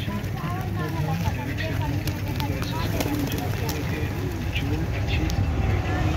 station.